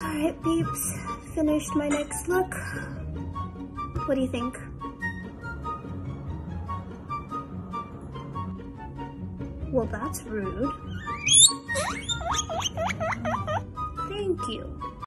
Alright, peeps. Finished my next look. What do you think? Well, that's rude. Thank you.